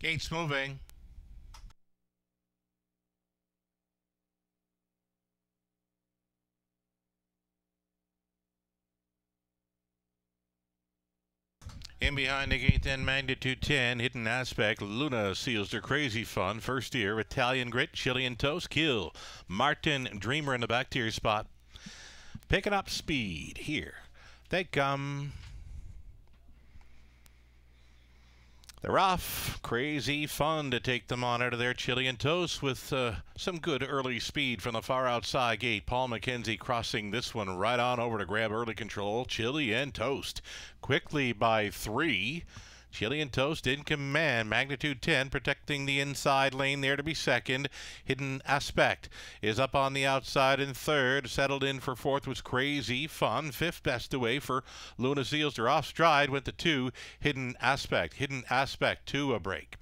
Gates moving. In behind the gate, then magnitude 10, hidden aspect. Luna Sealster crazy fun. First year, Italian grit, Chilean toast, kill. Martin Dreamer in the back tier spot. Picking up speed here. They come. They're off. Crazy fun to take them on out of their Chilean Toast with uh, some good early speed from the far outside gate. Paul McKenzie crossing this one right on over to grab early control. Chilean Toast quickly by three. Chilean Toast in command, magnitude 10, protecting the inside lane there to be second. Hidden Aspect is up on the outside in third. Settled in for fourth was Crazy Fun. Fifth best away for Luna Seals. They're off stride, went to two. Hidden Aspect. Hidden Aspect to a break.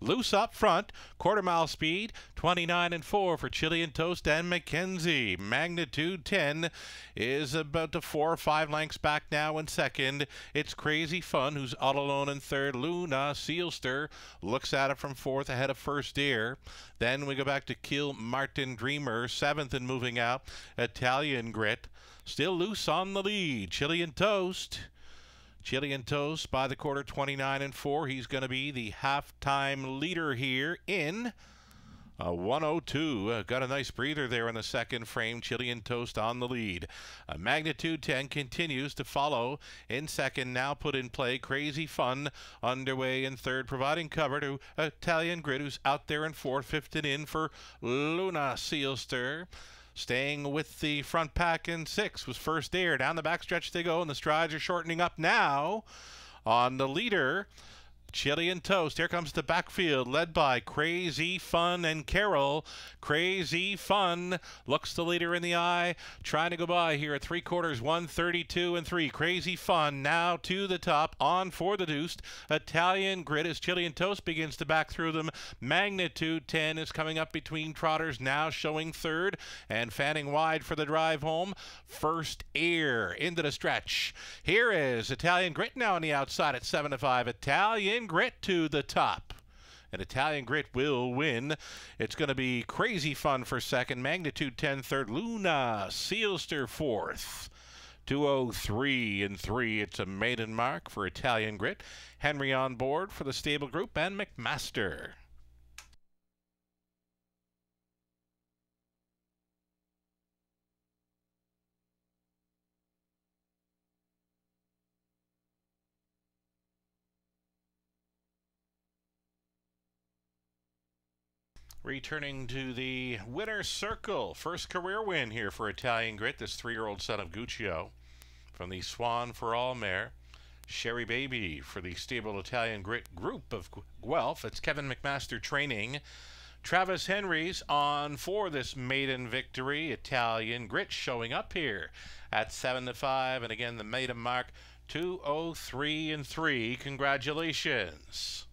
Loose up front, quarter mile speed, 29 and 4 for Chilean Toast and McKenzie. Magnitude 10 is about to four or five lengths back now in second. It's Crazy Fun, who's all alone in third. Luna Sealster looks at it from fourth ahead of First Deer. Then we go back to Kilmartin Dreamer, seventh and moving out. Italian Grit, still loose on the lead. Chilean Toast. Chilean Toast by the quarter 29 and 4. He's going to be the halftime leader here in a 102. Uh, got a nice breather there in the second frame. Chilean Toast on the lead. A magnitude 10 continues to follow in second. Now put in play. Crazy Fun underway in third, providing cover to Italian Grit, who's out there in fourth. Fifth and in for Luna Sealster. Staying with the front pack in six was first air. Down the backstretch they go, and the strides are shortening up now on the leader. Chilean Toast. Here comes the backfield, led by Crazy Fun and Carol. Crazy Fun looks the leader in the eye, trying to go by here at three quarters, 132 and three. Crazy Fun now to the top, on for the deuced. Italian Grit as Chilean Toast begins to back through them. Magnitude 10 is coming up between trotters, now showing third and fanning wide for the drive home. First air into the stretch. Here is Italian Grit now on the outside at 7 to 5. Italian Grit to the top. And Italian Grit will win. It's going to be crazy fun for second. Magnitude 10 third. Luna Sealster fourth. 203 and 3. It's a maiden mark for Italian Grit. Henry on board for the stable group and McMaster. Returning to the winner's circle. First career win here for Italian Grit, this three year old son of Guccio. From the Swan for All mare. Sherry Baby for the stable Italian Grit group of Guelph. It's Kevin McMaster training. Travis Henry's on for this maiden victory. Italian Grit showing up here at 7 to 5. And again, the maiden mark 203 and 3. Congratulations.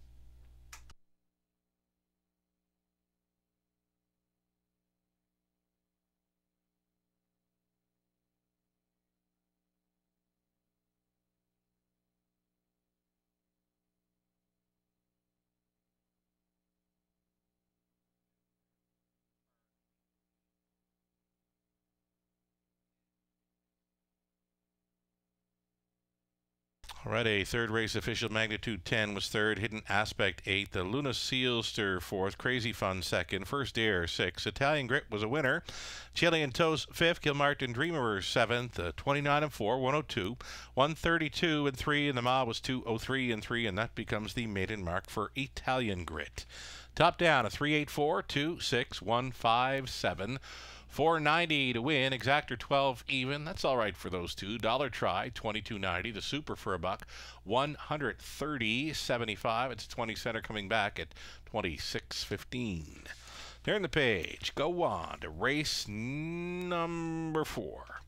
All right, a third race official magnitude 10 was third, hidden aspect 8, the Luna Sealster fourth, Crazy Fun second, First Air 6, Italian Grit was a winner, Chilean Toast fifth, Kilmartin Dreamer seventh, uh, 29 and 4, 102, 132 and 3, and the mile was 203 and 3, and that becomes the maiden mark for Italian Grit. Top down a 384 2 6 1 5 7. 490 to win. Exactor 12 even. That's all right for those two. Dollar try 22.90. The super for a buck 130.75. It's 20 center coming back at 26.15. Turn the page. Go on to race number four.